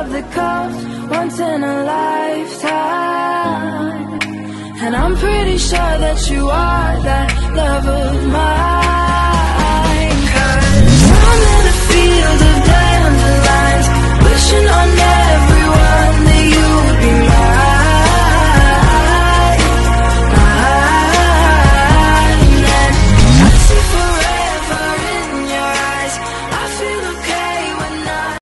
Of the coast, once in a lifetime. And I'm pretty sure that you are